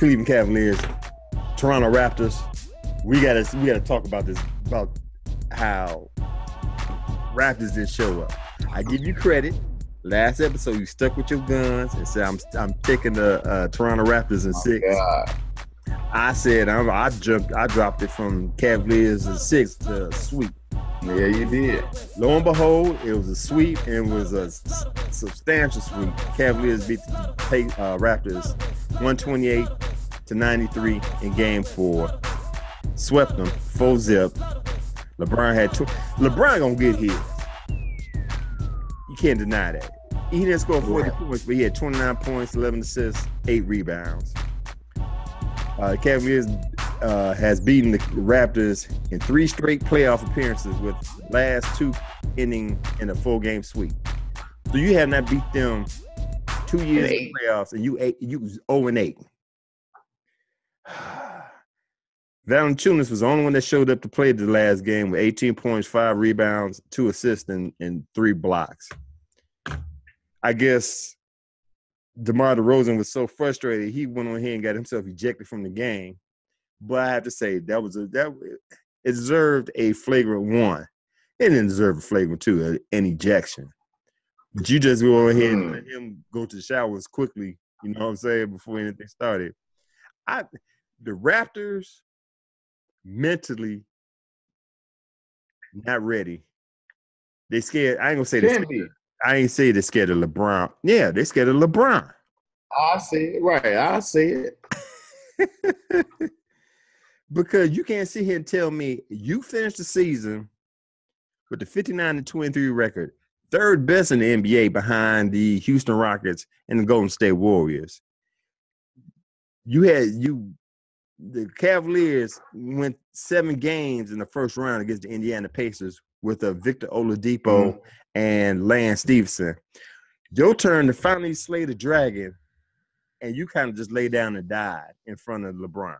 Cleveland Cavaliers, Toronto Raptors. We gotta we gotta talk about this about how Raptors didn't show up. I give you credit. Last episode, you stuck with your guns and said, "I'm I'm taking the uh, Toronto Raptors in Oh, six. God. I said, I'm, I jumped, I dropped it from Cavaliers in six to sweep. Yeah, you did. Lo and behold, it was a sweep and it was a s- substantial sweep. Cavaliers beat the uh, Raptors 128 to 93 in game four. Swept them, full zip. LeBron had two. LeBron gonna get his. You can't deny that. He didn't score 40 Right. points, but he had 29 points, 11 assists, eight rebounds. Uh, Cavaliers uh, has beaten the Raptors in three straight playoff appearances, with last two ending in a full game sweep. So you have not beat them two years in playoffs, and you eight, you zero and eight. Valanciunas was the only one that showed up to play the last game with 18 points, five rebounds, two assists, and, and three blocks. I guess DeMar DeRozan was so frustrated he went on here and got himself ejected from the game. But I have to say that was a that it deserved a flagrant one. It didn't deserve a flagrant two, uh, an ejection. But you just go ahead and let mm. him go to the showers quickly. You know what I'm saying before anything started. I the Raptors mentally not ready. They scared. I ain't gonna say scared. I ain't say they're scared of LeBron. Yeah, they scared of LeBron. I see it. Right. I see it. because you can't sit here and tell me you finished the season with the 59 and 23 record, third best in the NBA behind the Houston Rockets and the Golden State Warriors. You had you the Cavaliers went seven games in the first round against the Indiana Pacers with a Victor Oladipo Mhm. and Lance Stephenson. Your turn to finally slay the dragon, and you kind of just lay down and died in front of LeBron.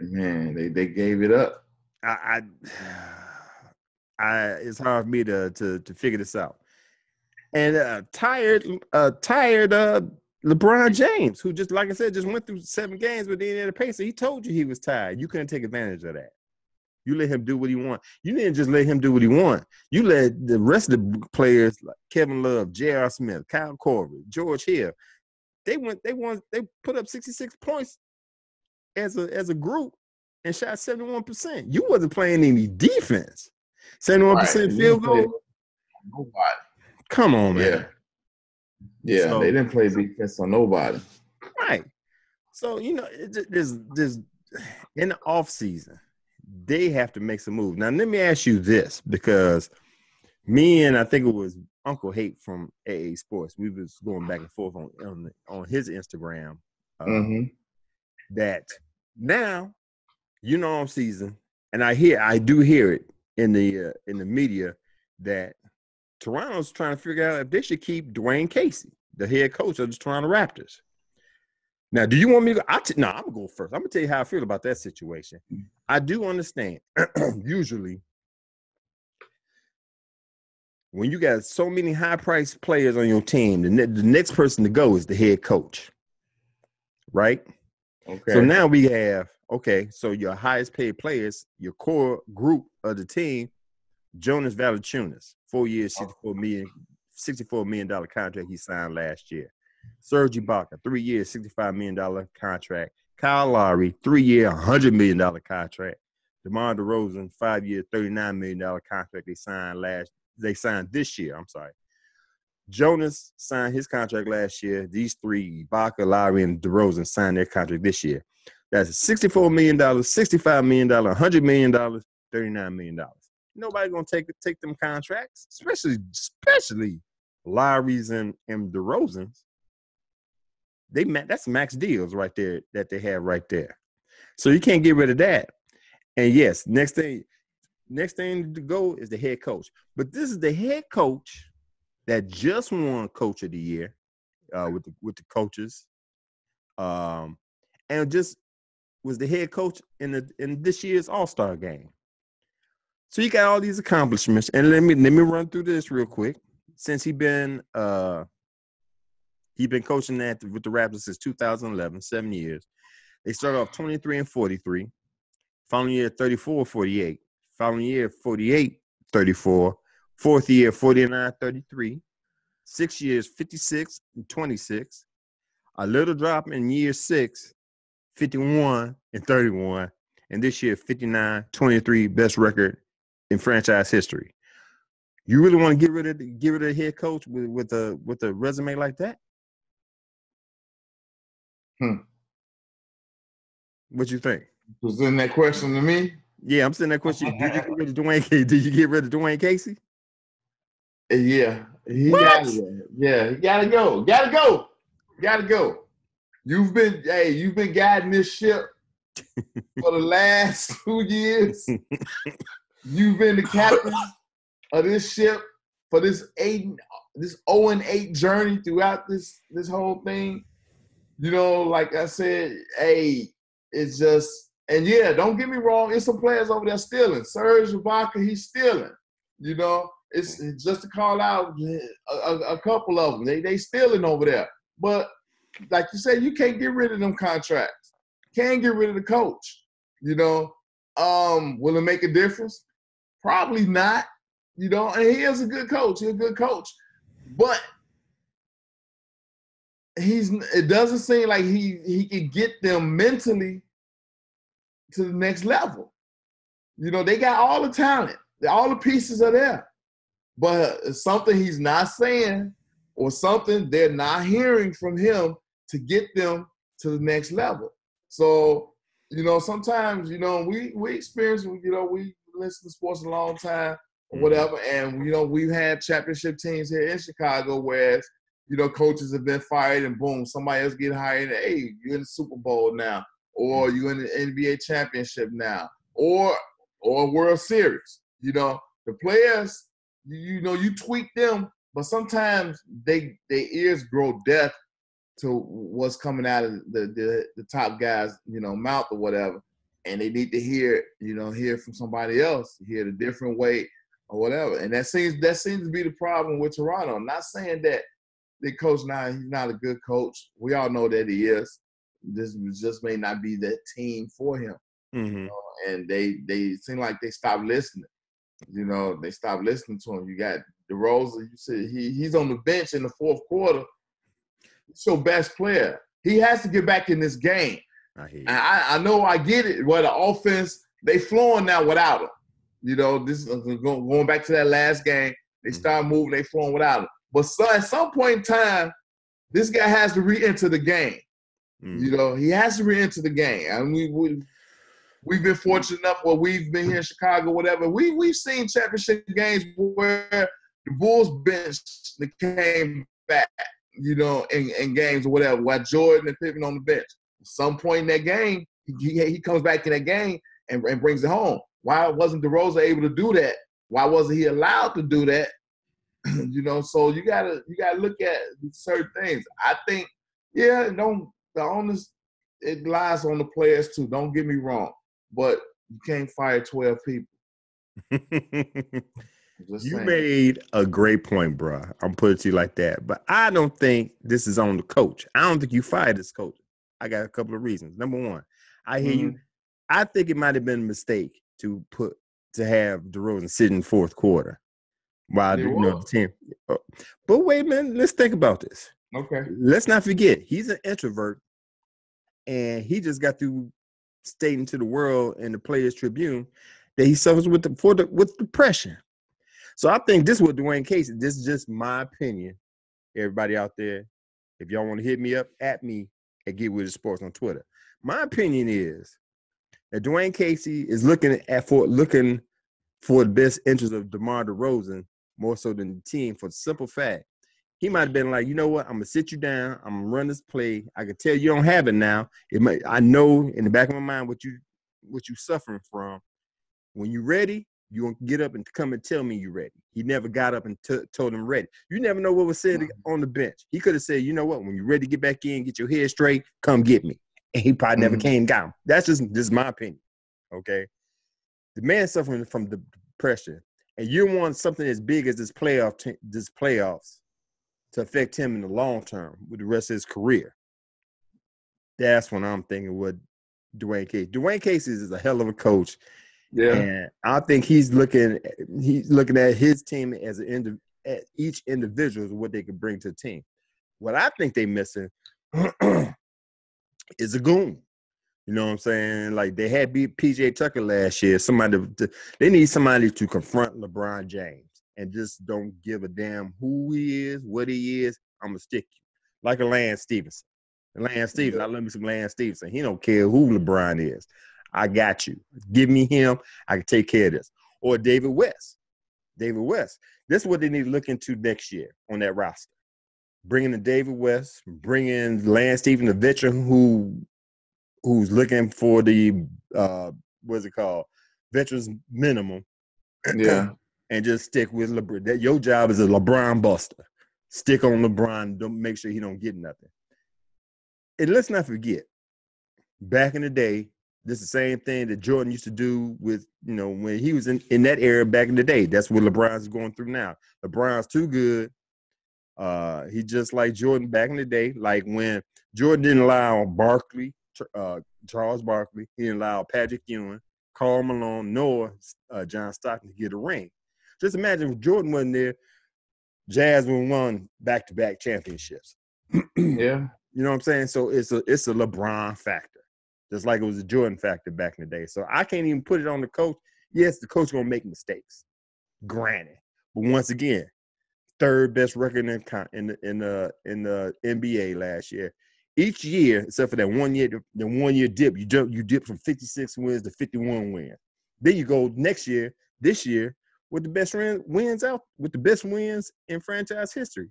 Man, they, they gave it up. I, I, I it's hard for me to to to figure this out. And uh, tired, uh, tired, uh, LeBron James, who just like I said, just went through seven games with the Indiana Pacers. He told you he was tired. You couldn't take advantage of that. You let him do what he want. You didn't just let him do what he want. You let the rest of the players like Kevin Love, J.R. Smith, Kyle Korver, George Hill, they went, they won, they put up 66 points as a as a group and shot 71%. You wasn't playing any defense. 71% Right. Field goal. Nobody. Come on, man. Yeah. Yeah. So- they didn't play defense on nobody. Right. So you know, it ju- there's there's in the off season, they have to make some moves. Now let me ask you this, because me and I think it was Uncle Hate from AA Sports, we was going back and forth on on, on his Instagram uh, hmm that now you know I'm season, and I hear I do hear it in the uh, in the media that Toronto's trying to figure out if they should keep Dwane Casey, the head coach of the Toronto Raptors. Now, do you want me to? I t- no, I'm gonna go first. I'm gonna tell you how I feel about that situation. I do understand. usually, when you got so many high-priced players on your team, the, ne- the next person to go is the head coach, right? Okay. So now we have okay. So your highest paid players, your core group of the team, Jonas Valanciunas, four years, oh. sixty-four million, sixty-four million dollar contract he signed last year. Serge Ibaka, three years, sixty-five million dollar contract. Kyle Lowry, three year, hundred million dollar contract. DeMar DeRozan, five year, thirty-nine million dollar contract they signed last. They signed this year. I'm sorry. Jonas signed his contract last year. These three, Ibaka, Lowry, and DeRozan, signed their contract this year. That's $64 million, $65 million, $100 million, $39 million. Nobody gonna take take them contracts, especially especially Lowry's and, and DeRozan's. They that's max deals right there that they have right there. So you can't get rid of that. And yes, next thing, next thing to go is the head coach. But this is the head coach that just won Coach of the Year uh, with the with the coaches, um, and just was the head coach in the in this year's All Star game. So you got all these accomplishments, and let me let me run through this real quick. Since he been uh, He's been coaching that with the Raptors since 2011, seven years. They started off 23 and 43. Following year, 34 48. Following year, 48 34. Fourth year, 49 33. Six years, 56 and 26. A little drop in year six, 51 and 31. And this year, 59 23, best record in franchise history. You really want to get rid of the, get rid of the head coach with, with a with a resume like that? Hmm. What you think? Was in that question to me? Yeah, I'm sending that question. Did you get rid of Dwane? Did you get rid of Dwane Casey? Yeah, he What? Yeah, he gotta go. Gotta go. Gotta go. You've been hey, you've been guiding this ship for the last two years. You've been the captain of this ship for this eight, this 0 and 8 journey throughout this this whole thing. You know, like I said, hey, it's just and yeah, don't get me wrong, it's some players over there stealing. Serge Ibaka, he's stealing. You know, it's, just to call out a, a, a couple of them. They they stealing over there. But like you said, you can't get rid of them contracts. Can't get rid of the coach. You know, um, will it make a difference? Probably not. You know, and he is a good coach. He's a good coach, but he's. It doesn't seem like he he can get them mentally to the next level. You know, they got all the talent. All the pieces are there, but something he's not saying or something they're not hearing from him to get them to the next level. So, you know, sometimes, you know, we we experience, you know, we listen to sports a long time or Mhm. whatever, and you know, we've had championship teams here in Chicago, whereas you know, coaches have been fired and boom, somebody else get hired. And, hey, you're in the Super Bowl now, or you're in the NBA championship now, or or World Series. You know, the players, you, you know, you tweak them, but sometimes they their ears grow deaf to what's coming out of the, the the top guys, you know, mouth or whatever, and they need to hear, you know, hear from somebody else, hear the different way or whatever. And that seems that seems to be the problem with Toronto. I'm not saying that the coach now he's not a good coach. We all know that he is. This just may not be the team for him Mm-hmm. and they they seem like they stopped listening. You know, they stopped listening to him. You got DeRozan. You said he he's on the bench in the fourth quarter. He's your best player. He has to get back in this game. I hear I, I know I get it. Where the offense they flowing now without him. You know, this is going back to that last game. They Mhm. start moving. They flowing without him. But so, at some point in time, this guy has to re-enter the game. Mhm. You know, he has to re-enter the game. And we, we we've been fortunate enough where we've been here in Chicago, whatever. We we've seen championship games where the Bulls bench came back, you know, in, in games or whatever, while Jordan and Pippen on the bench. At some point in that game, he, he comes back in that game and, and brings it home. Why wasn't DeRozan able to do that? Why wasn't he allowed to do that? you know, so you gotta you gotta look at certain things. I think, yeah, don't the onus it lies on the players too. Don't get me wrong, but you can't fire twelve people. You made a great point, bro. I'm putting it to you like that. But I don't think this is on the coach. I don't think you fired this coach. I got a couple of reasons. Number one, I hear you. I think it might have been a mistake to put to have DeRozan sit in fourth quarter while you know the team. uh, But wait, man, let's think about this. Okay. Let's not forget he's an introvert, and he just got through stating to the world in the Players Tribune that he suffers with the, for the with depression. So I think this is what Dwane Casey. This is just my opinion. Everybody out there, if y'all want to hit me up, at me at Get With the Sports on Twitter. My opinion is that Dwane Casey is looking at for looking for the best interest of DeMar DeRozan more so than the team for the simple fact he might have been like, you know what, I'm gonna sit you down, I'm gonna run this play. I can tell you don't have it now. It might, I know in the back of my mind what you what you suffering from. When you're ready, you gonna get up and come and tell me you're ready. He never got up and t- told him ready. You never know what was said on the bench. He could have said, you know what, when you're ready to get back in, get your head straight, come get me. And he probably never Mhm. came down. That's just this is my opinion. Okay. The man suffering from the depression, and you want something as big as this playoff, t- this playoffs, to affect him in the long term with the rest of his career. That's when I'm thinking what Dwane Casey. Dwane Casey is a hell of a coach. Yeah. And I think he's looking he's looking at his team as an end at each individual is what they can bring to the team. What I think they missing is a goon. You know what I'm saying? Like they had beat PJ Tucker last year. Somebody to, they need somebody to confront LeBron James and just don't give a damn who he is, what he is. I'm gonna stick you like a Lance Stephenson. Lance Stephenson, I love me some Lance Stephenson. He don't care who LeBron is. I got you. Give me him. I can take care of this. Or David West. David West. This is what they need to look into next year on that roster. Bringing in David West, bringing in Lance Stephenson, the veteran who who's looking for the uh what's it called? Veterans minimum. Yeah. And just stick with LeBron. That your job is a LeBron buster. Stick on LeBron. Don't make sure he don't get nothing. And let's not forget, back in the day, this is the same thing that Jordan used to do with, you know, when he was in, in that era back in the day. That's what LeBron's going through now. LeBron's too good. Uh, he just like Jordan back in the day, like when Jordan didn't allow Barkley, uh, Charles Barkley, he didn't allow Patrick Ewing, Karl Malone, nor uh, John Stockton to get a ring. Just imagine if Jordan wasn't there, Jazz would won back to back championships. yeah. You know what I'm saying? So it's a it's a LeBron factor, just like it was a Jordan factor back in the day. So I can't even put it on the coach. Yes, the coach gonna make mistakes, granted. But once again, third best record in in the in the in the NBA last year. Each year, except for that one year, the one year dip, you jump you dip from 56 wins to 51 wins. Then you go next year, this year, with the best wins out, with the best wins in franchise history.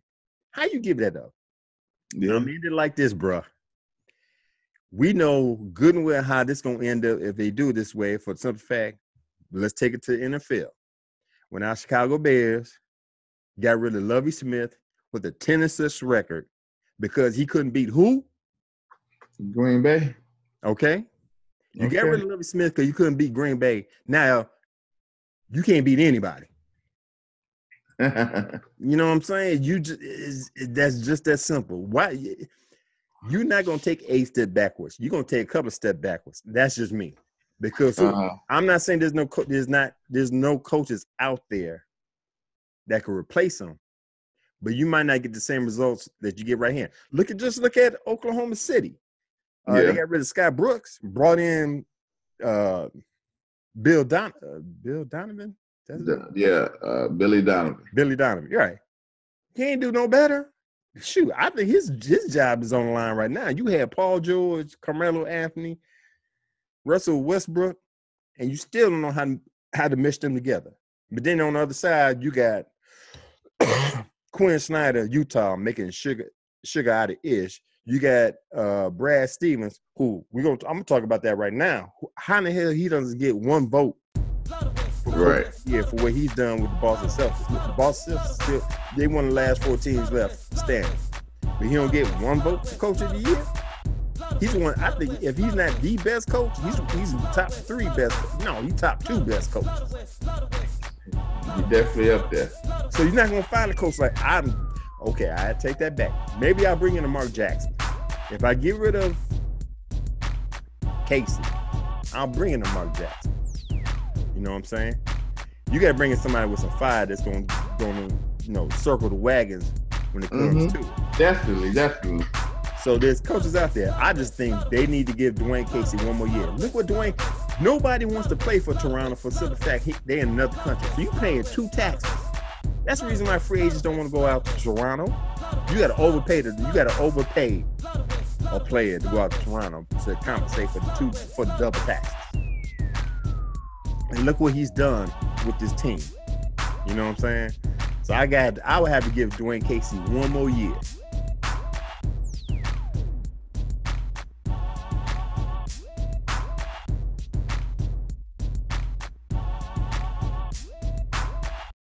How you give that up? Yeah. I mean it like this, bro. We know good and well how this gonna end up if they do it this way. For some fact, let's take it to the NFL. When our Chicago Bears got rid of Lovie Smith with a 10 assist record because he couldn't beat who? Green Bay. Okay. You okay. got rid of Lovie Smith because you couldn't beat Green Bay. Now you can't beat anybody. you know what I'm saying? You just that's just that simple. Why you're not gonna take a step backwards? You're gonna take a couple step backwards. That's just me. Because uh-huh. I'm not saying there's no co- there's not there's no coaches out there that can replace them, but you might not get the same results that you get right here. Look at just look at Oklahoma City. Uh, yeah. They got rid of Scott Brooks, brought in uh, Bill Don uh, Bill Donovan. yeah, uh, Billy Donovan. Billy Donovan. You're right. He ain't do no better. Shoot, I think his his job is on the line right now. You have Paul George, Carmelo Anthony, Russell Westbrook, and you still don't know how to, how to mesh them together. But then on the other side, you got Quin Snyder, Utah, making sugar sugar out of ish. You got uh, Brad Stevens, who we gonna I'm gonna talk about that right now. How in the hell he doesn't get one vote? right. Yeah, for what he's done with the Boston Celtics. The Boston Celtics still they one of the last four teams left standing, but he don't get one vote for Coach of the Year. He's one. I think if he's not the best coach, he's he's top three best. No, he's top two best coaches. He definitely up there. So you're not gonna find a coach like I'm. Okay, I take that back. Maybe I'll bring in a Mark Jackson. If I get rid of Casey, I'm bringing Mark Jackson. You know what I'm saying? You got to bring in somebody with some fire that's going to you know circle the wagons when it comes mm-hmm. to it. Definitely, definitely. So there's coaches out there. I just think they need to give Dwane Casey one more year. Look what Dwane. Nobody wants to play for Toronto for the fact he, they're in another country. So you paying two taxes. That's the reason why free agents don't want to go out to Toronto. You got to overpay the. You got to overpay a player to go out to Toronto to compensate for the two for the double taxes. And look what he's done with this team. You know what I'm saying? So I got I would have to give Dwane Casey one more year.